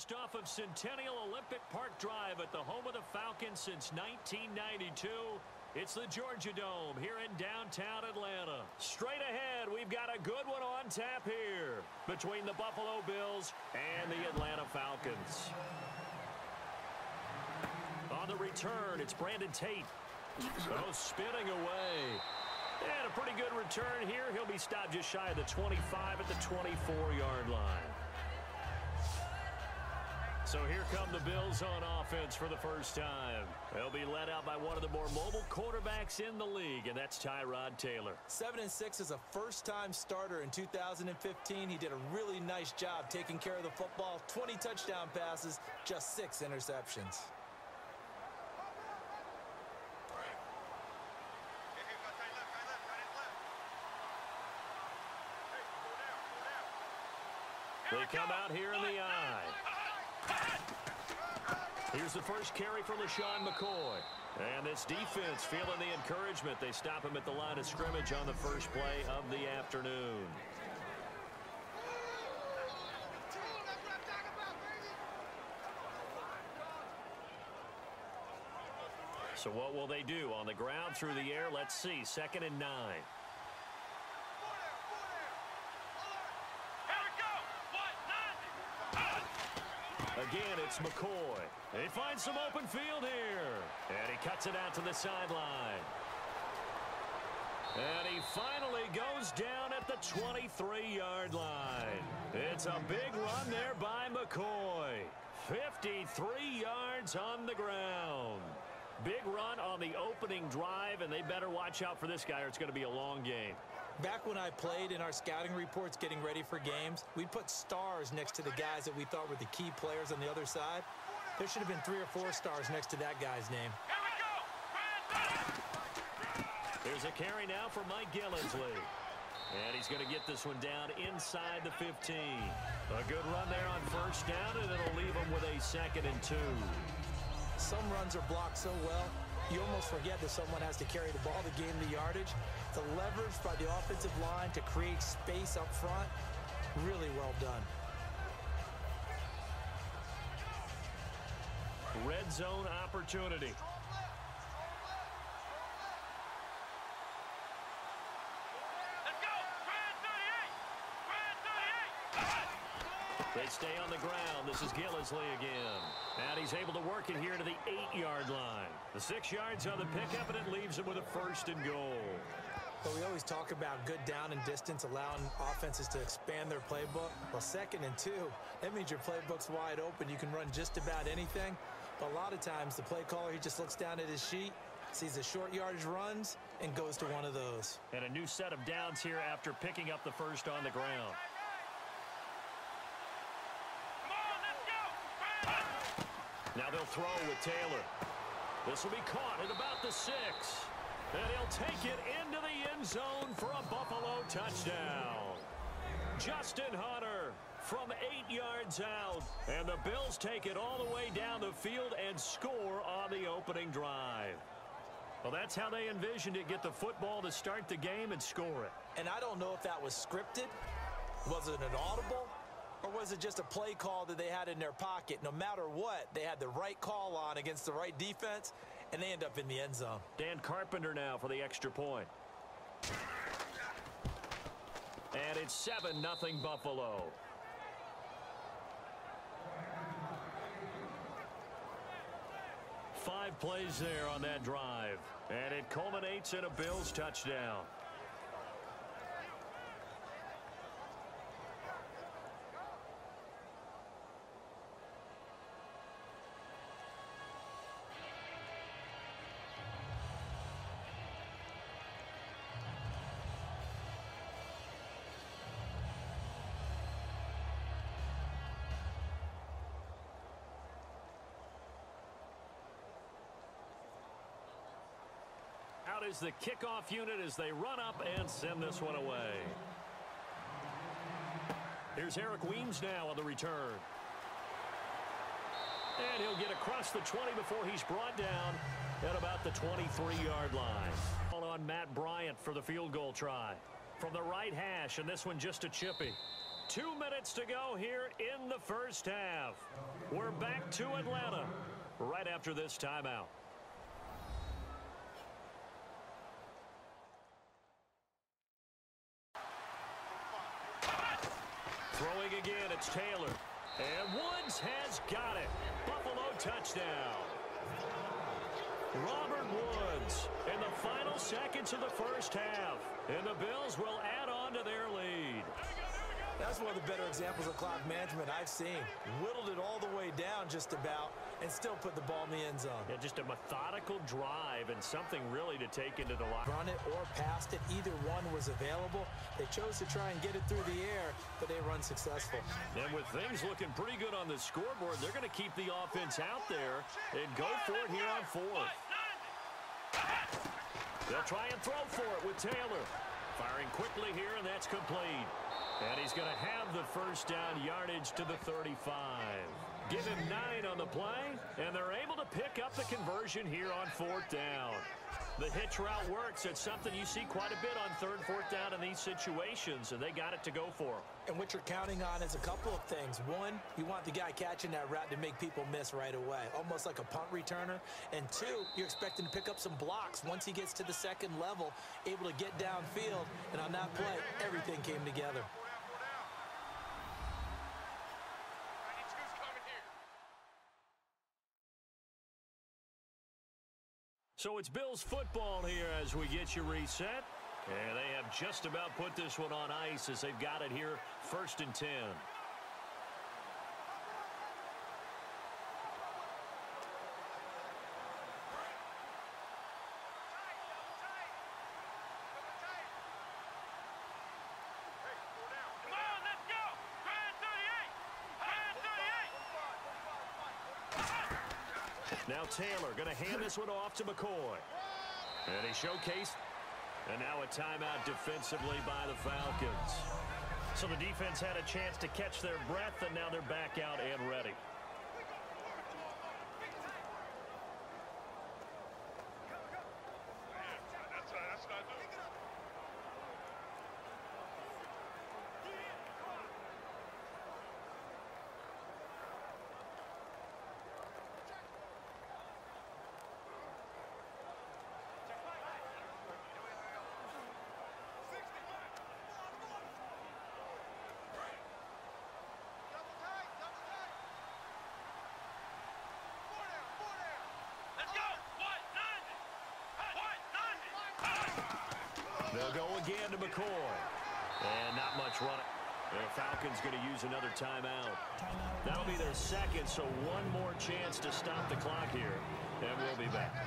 just off of Centennial Olympic Park Drive at the home of the Falcons since 1992. It's the Georgia Dome here in downtown Atlanta. Straight ahead, we've got a good one on tap here between the Buffalo Bills and the Atlanta Falcons. On the return, it's Brandon Tate. Oh, spinning away. And a pretty good return here. He'll be stopped just shy of the 25 at the 24-yard line. So here come the Bills on offense for the first time. They'll be led out by one of the more mobile quarterbacks in the league, and that's Tyrod Taylor. 7 and 6 is a first-time starter in 2015. He did a really nice job taking care of the football. 20 touchdown passes, just six interceptions. They come out here in the I. Here's the first carry for LeSean McCoy. And this defense feeling the encouragement. They stop him at the line of scrimmage on the first play of the afternoon. So what will they do? On the ground, through the air, let's see. Second and nine. Again, it's McCoy. They find some open field here. And he cuts it out to the sideline. And he finally goes down at the 23-yard line. It's a big run there by McCoy. 53 yards on the ground. Big run on the opening drive, and they better watch out for this guy or it's going to be a long game. Back when I played in our scouting reports getting ready for games, we'd put stars next to the guys that we thought were the key players on the other side. There should have been three or four stars next to that guy's name. Here we go! There's a carry now for Mike Gillislee. And he's going to get this one down inside the 15. A good run there on first down, and it'll leave him with a second and two. Some runs are blocked so well, you almost forget that someone has to carry the ball to gain the yardage. The leverage by the offensive line to create space up front, really well done. Red zone opportunity. They stay on the ground. This is Gillislee again. And he's able to work it here to the eight-yard line. The six yards on the pickup, and it leaves him with a first and goal. But we always talk about good down and distance, allowing offenses to expand their playbook. Well, second and two, that means your playbook's wide open. You can run just about anything. But a lot of times, the play caller, he just looks down at his sheet, sees the short yardage runs, and goes to one of those. And a new set of downs here after picking up the first on the ground. Now they'll throw with Taylor. This will be caught at about the six. And he'll take it into the end zone for a Buffalo touchdown. Justin Hunter from eight yards out. And the Bills take it all the way down the field and score on the opening drive. Well, that's how they envisioned it. Get the football to start the game and score it. And I don't know if that was scripted. Was it an audible? Or was it just a play call that they had in their pocket? No matter what, they had the right call on against the right defense, and they end up in the end zone. Dan Carpenter now for the extra point. And it's 7-0 Buffalo. Five plays there on that drive. And it culminates in a Bills touchdown. Out is the kickoff unit as they run up and send this one away. Here's Eric Weems now on the return. And he'll get across the 20 before he's brought down at about the 23-yard line. On Matt Bryant for the field goal try. From the right hash, and this one just a chippy. two minutes to go here in the first half. We're back to Atlanta right after this timeout. Again, it's Taylor. And Woods has got it. Buffalo touchdown. Robert Woods in the final seconds of the first half. And the Bills will add on to their lead. That's one of the better examples of clock management I've seen. Whittled it all the way down just about and still put the ball in the end zone. Yeah, just a methodical drive and something really to take into the line. Run it or passed it. Either one was available. They chose to try and get it through the air, but they run successful. And with things looking pretty good on the scoreboard, they're going to keep the offense out there and go for it here on fourth. They'll try and throw for it with Taylor. Firing quickly here, and that's complete. And he's going to have the first down yardage to the 35. Give him nine on the play, and they're able to pick up the conversion here on fourth down. The hitch route works. It's something you see quite a bit on third, fourth down in these situations, and they got it to go for. And what you're counting on is a couple of things. One, you want the guy catching that route to make people miss right away, almost like a punt returner. And two, you're expecting to pick up some blocks once he gets to the second level, able to get downfield. And on that play, everything came together. So it's Bills football here as we get you reset. And they have just about put this one on ice as they've got it here first and 10. Now Taylor going to hand this one off to McCoy. And he showcased. And now a timeout defensively by the Falcons. So the defense had a chance to catch their breath, and now they're back out and ready. They'll go again to McCoy. And not much running. The Falcons going to use another timeout. That'll be their second, so one more chance to stop the clock here. And we'll be back.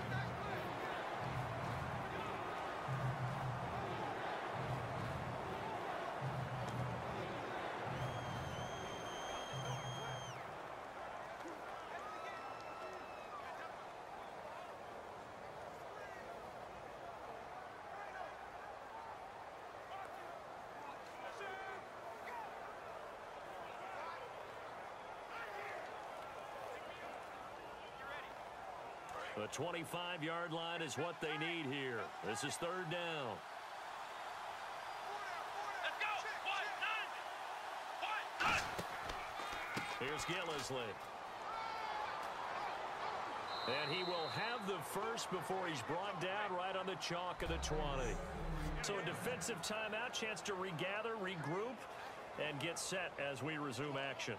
The 25-yard line is what they need here. This is third down. Here's Gillislee. And he will have the first before he's brought down right on the chalk of the 20. So a defensive timeout, chance to regather, regroup, and get set as we resume action.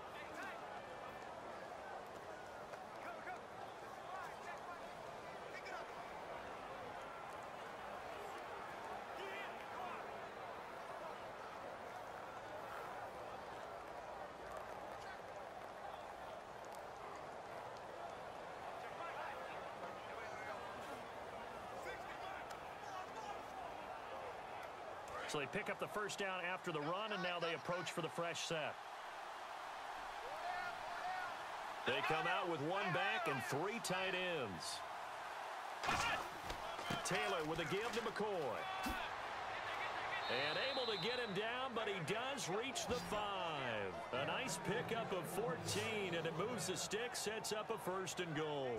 So they pick up the first down after the run, and now they approach for the fresh set. They come out with one back and three tight ends. Taylor with a give to McCoy. And able to get him down, but he does reach the five. A nice pickup of 14, and it moves the stick, sets up a first and goal.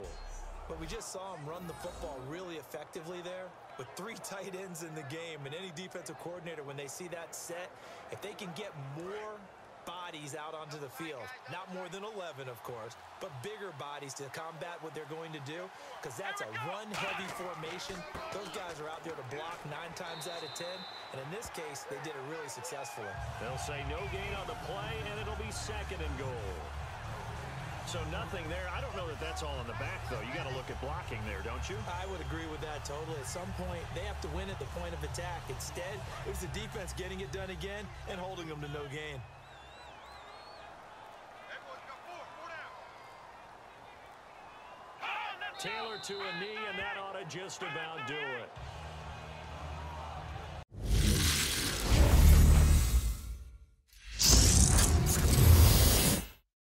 But we just saw him run the football really effectively there with three tight ends in the game. And any defensive coordinator, when they see that set, if they can get more bodies out onto the field. Not more than 11, of course, but bigger bodies to combat what they're going to do because that's a run-heavy formation. Those guys are out there to block nine times out of ten, and in this case, they did it really successfully. They'll say no gain on the play, and it'll be second and goal. So nothing there. I don't know that that's all in the back, though. You got to look at blocking there, don't you? I would agree with that totally. At some point, they have to win at the point of attack. Instead, it was the defense getting it done again and holding them to no gain. Taylor to a knee, and that ought to just about do it.